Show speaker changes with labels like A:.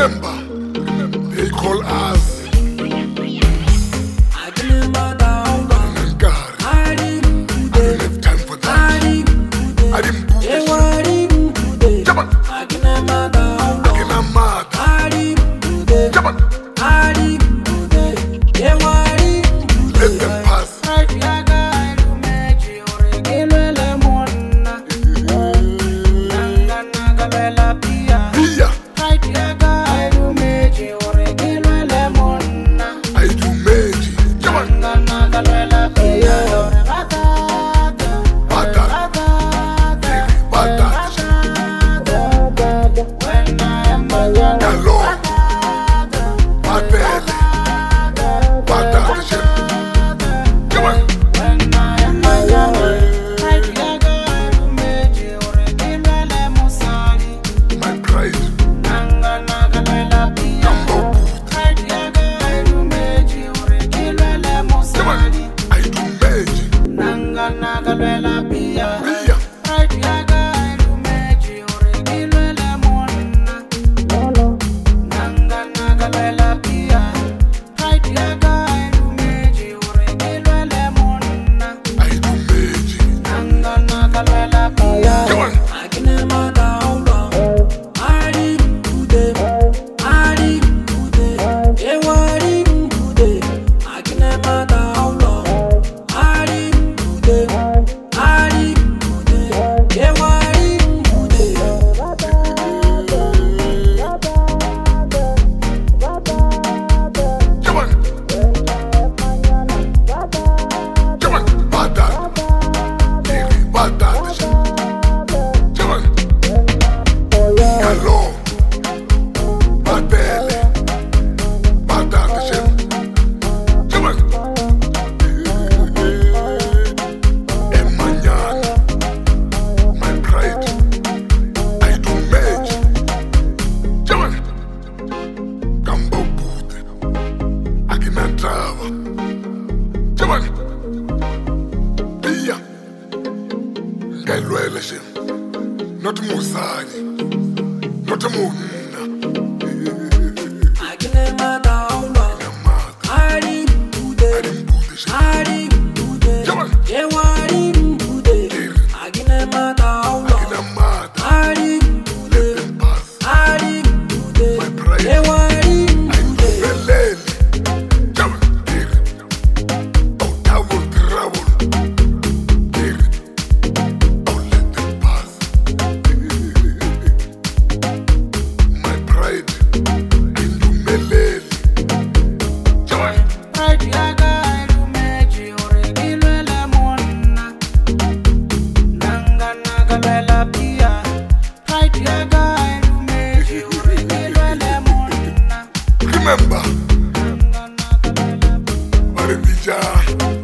A: remember.
B: Yeah.
A: Salón, más pele, más tarde, gente. Chama. Manhã, my pride, I do match. Chama. Cambo aqui na trava. Chama. Pia, galuele, gente. Not Musani. tomorrow.
B: tabia haitiaga
A: Remember, Marimija.